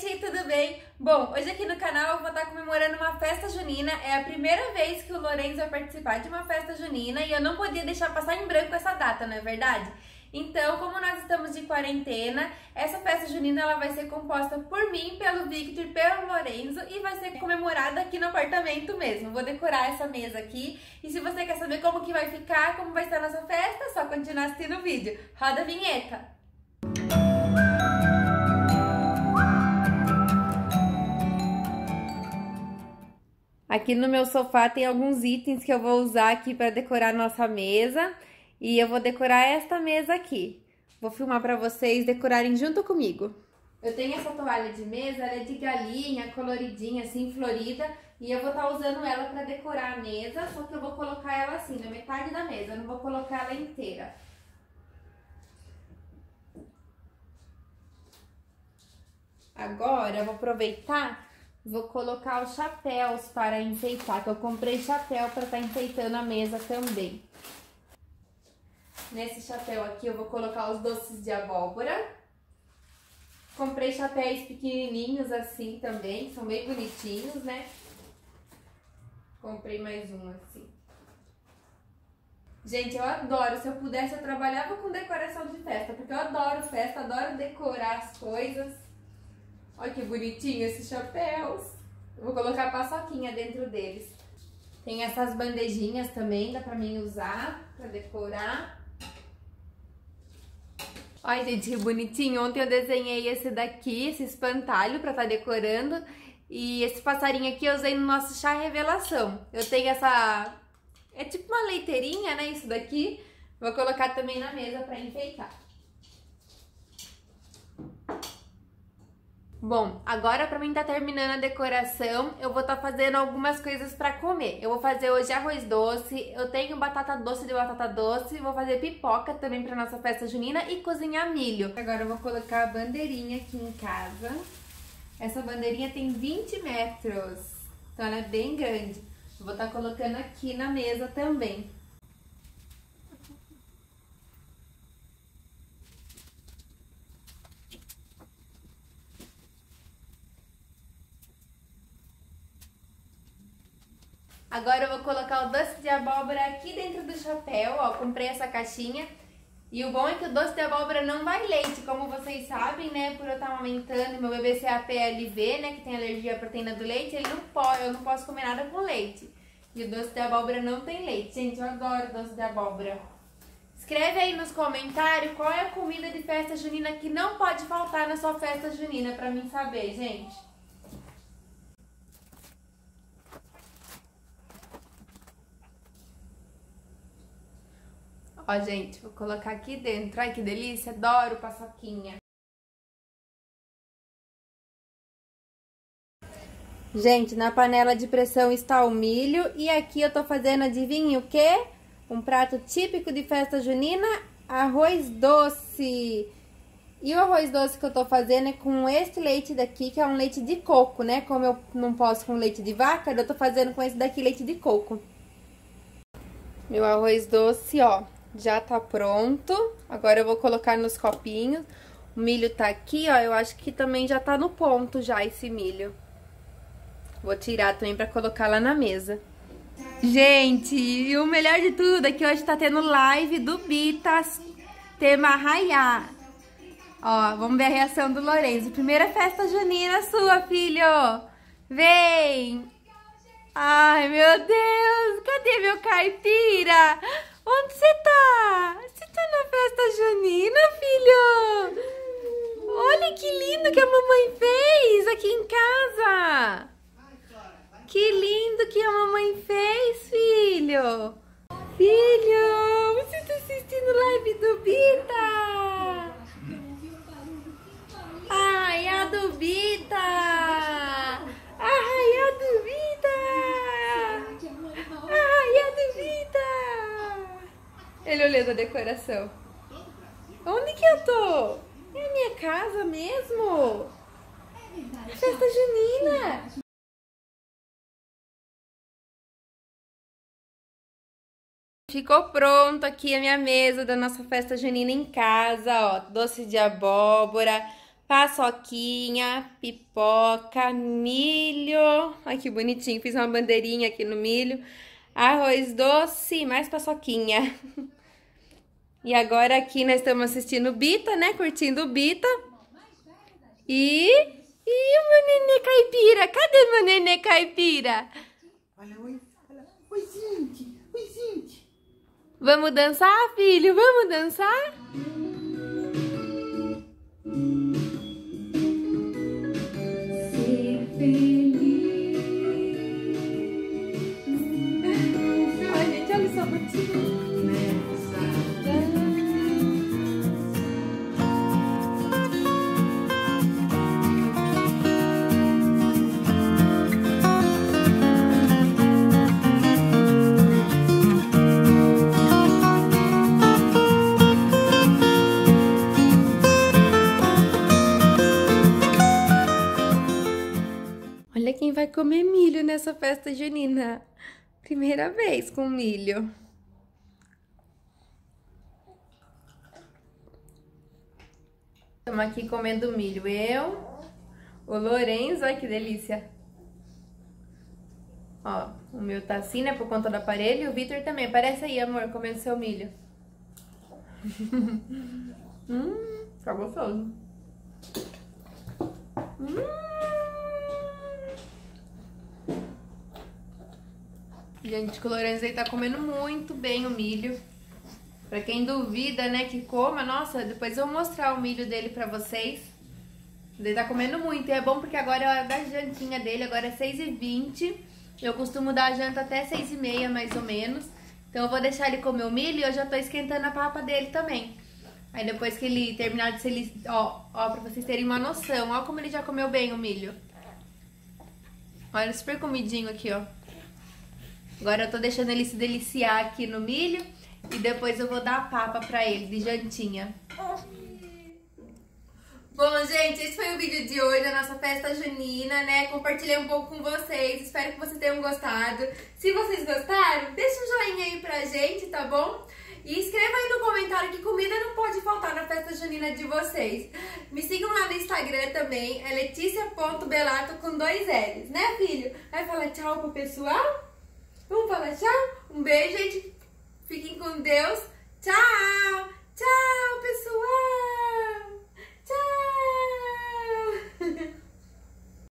gente, tudo bem? Bom, hoje aqui no canal eu vou estar comemorando uma festa junina. É a primeira vez que o Lourenço vai participar de uma festa junina e eu não podia deixar passar em branco essa data, não é verdade? Então, como nós estamos de quarentena, essa festa junina ela vai ser composta por mim, pelo Victor, pelo Lorenzo e vai ser comemorada aqui no apartamento mesmo. Vou decorar essa mesa aqui e se você quer saber como que vai ficar, como vai estar a nossa festa, é só continuar assistindo o vídeo. Roda a vinheta! Aqui no meu sofá tem alguns itens que eu vou usar aqui para decorar nossa mesa. E eu vou decorar esta mesa aqui. Vou filmar para vocês decorarem junto comigo. Eu tenho essa toalha de mesa, ela é de galinha, coloridinha, assim, florida. E eu vou estar tá usando ela para decorar a mesa, só que eu vou colocar ela assim, na metade da mesa. Eu não vou colocar ela inteira. Agora eu vou aproveitar Vou colocar os chapéus para enfeitar, que eu comprei chapéu para estar tá enfeitando a mesa também. Nesse chapéu aqui eu vou colocar os doces de abóbora. Comprei chapéus pequenininhos assim também, são bem bonitinhos, né? Comprei mais um assim. Gente, eu adoro, se eu pudesse eu trabalhava com decoração de festa, porque eu adoro festa, adoro decorar as coisas. Olha que bonitinho esses chapéus. Vou colocar a paçoquinha dentro deles. Tem essas bandejinhas também, dá pra mim usar, pra decorar. Olha, gente, que bonitinho. Ontem eu desenhei esse daqui, esse espantalho pra tá decorando. E esse passarinho aqui eu usei no nosso chá revelação. Eu tenho essa... É tipo uma leiteirinha, né, isso daqui. Vou colocar também na mesa pra enfeitar. Bom, agora pra mim tá terminando a decoração, eu vou estar tá fazendo algumas coisas pra comer. Eu vou fazer hoje arroz doce, eu tenho batata doce de batata doce, vou fazer pipoca também pra nossa festa junina e cozinhar milho. Agora eu vou colocar a bandeirinha aqui em casa. Essa bandeirinha tem 20 metros, então ela é bem grande. Eu vou estar tá colocando aqui na mesa também. Agora eu vou colocar o doce de abóbora aqui dentro do chapéu, ó, comprei essa caixinha. E o bom é que o doce de abóbora não vai leite, como vocês sabem, né, por eu estar amamentando meu bebê ser APLV, né, que tem alergia à proteína do leite, ele não pode, eu não posso comer nada com leite. E o doce de abóbora não tem leite. Gente, eu adoro doce de abóbora. Escreve aí nos comentários qual é a comida de festa junina que não pode faltar na sua festa junina pra mim saber, gente. Ó, gente, vou colocar aqui dentro. Ai, que delícia, adoro paçoquinha. Gente, na panela de pressão está o milho e aqui eu tô fazendo, adivinha o quê? Um prato típico de festa junina, arroz doce. E o arroz doce que eu tô fazendo é com esse leite daqui, que é um leite de coco, né? Como eu não posso com leite de vaca, eu tô fazendo com esse daqui, leite de coco. Meu arroz doce, ó, já tá pronto. Agora eu vou colocar nos copinhos. O milho tá aqui, ó, eu acho que também já tá no ponto já esse milho. Vou tirar também pra colocar lá na mesa. Gente, e o melhor de tudo é que hoje tá tendo live do Bitas tema. Ó, vamos ver a reação do Lourenço. Primeira festa junina sua, filho. Vem! Ai, meu Deus, cadê meu caipira? Onde você tá? Você tá na festa junina, filho? Olha que lindo que a mamãe fez aqui em casa. Que lindo que a mamãe fez, filho. Filho, você tá assistindo live do Bita? Ai, a do Bita. Ai, a do Bita. Ai, a do Bita. Ele olhando a decoração. Onde que eu tô? É minha casa mesmo? Festa junina! Ficou pronto aqui a minha mesa da nossa festa junina em casa, ó. Doce de abóbora, paçoquinha, pipoca, milho. Ai, que bonitinho. Fiz uma bandeirinha aqui no milho. Arroz doce, mais paçoquinha. E agora aqui nós estamos assistindo Bita, né? Curtindo o Bita. E... E o meu nenê caipira? Cadê meu nenê caipira? Olha, oi. Olha. Oi, gente. Oi, gente. Vamos dançar, filho? Vamos dançar? Comer milho nessa festa junina. Primeira vez com milho. Estamos aqui comendo milho. Eu, o Lourenço, olha que delícia. Ó, o meu tá assim, né, por conta do aparelho. E o Vitor também. Parece aí, amor, comendo seu milho. hum, tá gostoso. Hum. Gente, o Lourenço aí tá comendo muito bem o milho. Pra quem duvida, né, que coma, nossa, depois eu vou mostrar o milho dele pra vocês. Ele tá comendo muito e é bom porque agora é hora da jantinha dele, agora é 6h20. Eu costumo dar a janta até 6h30, mais ou menos. Então eu vou deixar ele comer o milho e eu já tô esquentando a papa dele também. Aí depois que ele terminar de ser... Ó, ó, pra vocês terem uma noção, ó como ele já comeu bem o milho. Olha, super comidinho aqui, ó. Agora eu tô deixando ele se deliciar aqui no milho e depois eu vou dar a papa pra ele de jantinha. Bom, gente, esse foi o vídeo de hoje, da nossa festa junina, né? Compartilhei um pouco com vocês, espero que vocês tenham gostado. Se vocês gostaram, deixa um joinha aí pra gente, tá bom? E escreva aí no comentário que comida não pode faltar na festa junina de vocês. Me sigam lá no Instagram também, é leticia.belato com dois L's, né, filho? Vai falar tchau pro pessoal? Vamos falar tchau? Um beijo, gente. Fiquem com Deus. Tchau! Tchau, pessoal! Tchau!